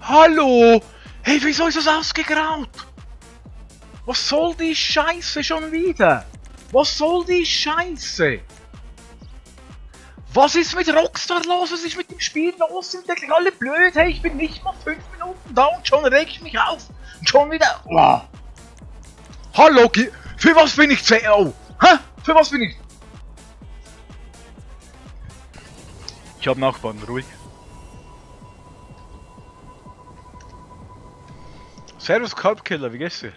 Hallo! Hey, wieso ist das ausgegraut? Was soll die Scheiße schon wieder? Was soll die Scheiße? Was ist mit Rockstar los? Was ist mit dem Spiel los? Sind wirklich alle blöd? Hey, ich bin nicht mal 5 Minuten da und schon reg ich mich auf. Und schon wieder... Oh. Hallo, für was bin ich CO? Hä? Für was bin ich... Ich hab Nachbarn, ruhig. Servus Kalbkiller, wie geht's dir?